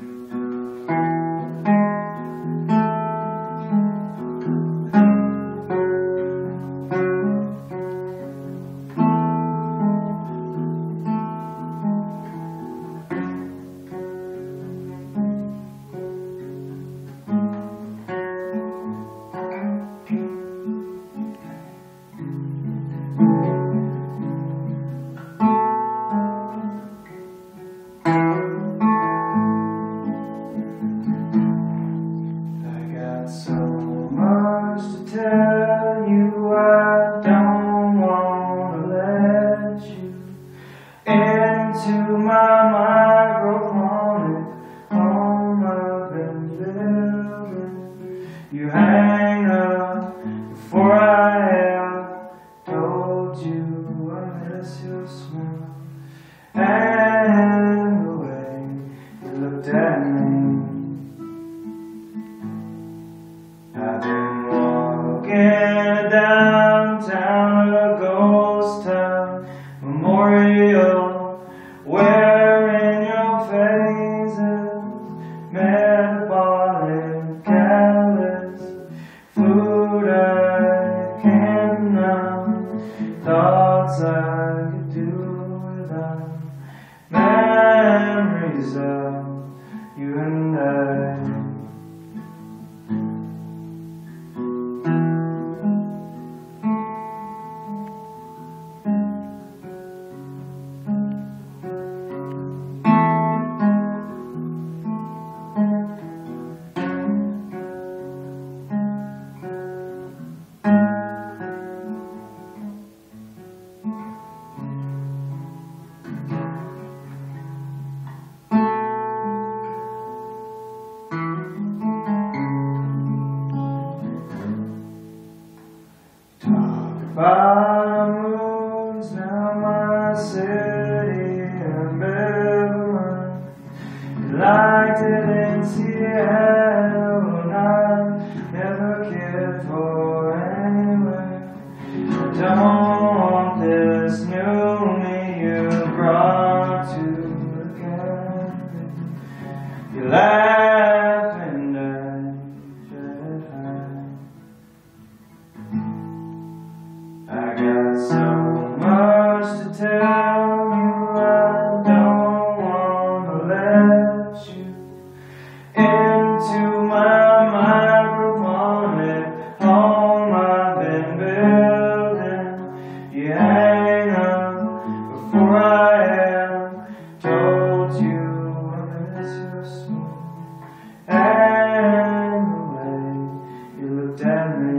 Mm-hmm. Lighted in Seattle and I never cared for anywhere. I don't want this new me you brought to the cabin. You laugh and I said hi. I got so much to tell. down